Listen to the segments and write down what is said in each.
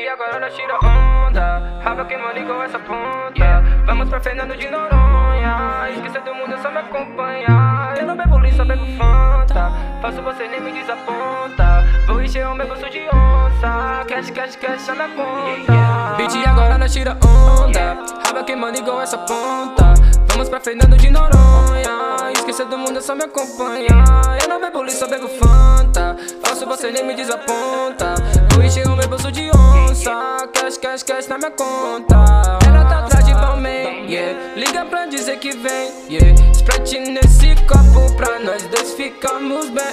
e agora nós tira onda Raba queimando igual essa ponta. Vamos pra Fernando de Noronha. Esqueça do mundo, só me acompanha. Eu não bebo lixo, só bebo Fanta. Faço você nem me desaponta. Vou encher o meu bolso de onça. Cash, cash, cash na conta. Beat e agora nós tira onda Raba queimando igual essa ponta. Vamos pra Fernando de Noronha. Esquecer do mundo, só me acompanha. Eu não bebo lixo, só bebo Fanta. Faço você nem me desaponta. Vou encher o meu bolso de onça Cash, cash, cash na minha conta. Ela tá atrás de Balmain, yeah. Liga pra dizer que vem, yeah. Sprite nesse copo pra nós dois ficarmos bem.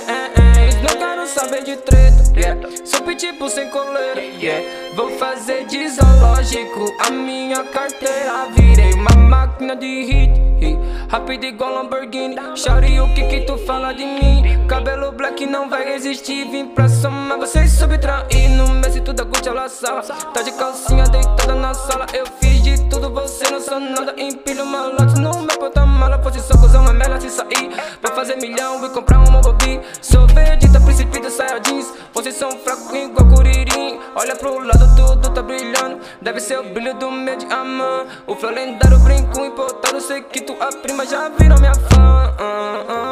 Não quero saber de treta, yeah. Sou tipo sem coleira, yeah. Vou fazer de zoológico a minha carteira. Virei uma máquina de hit, Rápido igual Lamborghini. Shawty, o que que tu fala de mim? Cabelo black não vai resistir. Vim pra somar, vocês subtrair No mês e tudo a Gucci ela sala Tá de calcinha deitada na sala. Eu fiz de tudo, você não sou nada. Empilho malote no meu porta-mala. Fosse só cuzão, é melhor se sair. Vou fazer milhão e comprar uma bobi Sou verdita, príncipe do saia jeans Vocês são fracos igual curirim Olha pro lado, tudo tá brilhando. Deve ser o brilho do meu diamante. O flow lendário, brinco importado Sei que tua prima já virou minha fã. Uh, uh,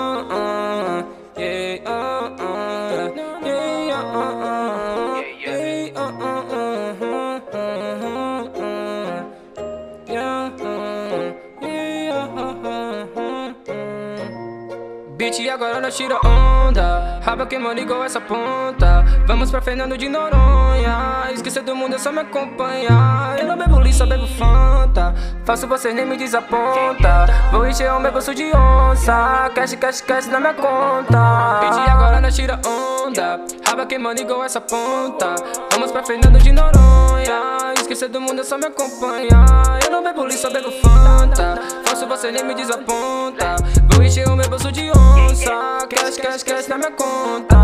Beat e agora nós tira onda. Raba queimando igual essa ponta. Vamos pra Fernando de Noronha. Esquecer do mundo, é só me acompanhar. Eu não bebo lixo, só bebo Fanta. Faço vocês nem me desaponta. Vou encher o meu bolso de onça. Cash, cash, cash na minha conta. Beat e agora nós tira onda. Raba queimando igual essa ponta. Vamos pra Fernando de Noronha. Esquecer do mundo, é só me acompanhar. Eu não bebo lixo, só bebo Fanta. Faço vocês nem me desaponta Vou encher o meu bolso de onça. Cash, cash, cash na minha conta.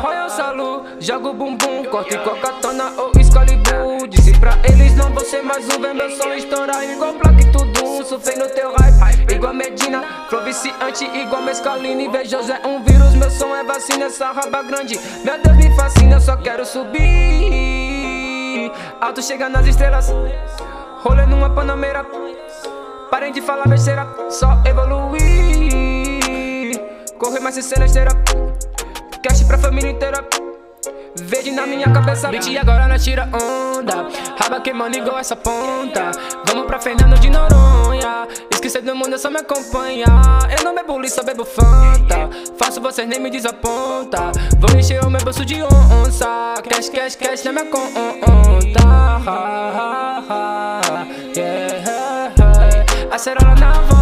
Royal Salu, jogo bumbum Corte com katana ou Excalibur Disse pra eles não vou ser mais um Vem meu som estourar. Igual plaque tudo Surfei no teu hype, igual Medina Flow viciante igual mescalina Invejoso é um vírus, meu som é vacina Essa raba grande, meu Deus me fascina Eu só quero subir. Alto chega nas estrelas. Rolê numa panameira. Parem de falar besteira, só evoluir Correr mais na esteira Cash pra família inteira Verde na minha cabeça Beat e agora nós tira onda. Raba queimando igual essa ponta. Vamos pra Fernando de Noronha. Esquecer do mundo, é só me acompanhar Eu não bebo lixo, bebo Fanta. Faço vocês nem me desaponta. Vou encher o meu bolso de onça. Cash, cash, cash na minha conta. Yeah. Acerola na voz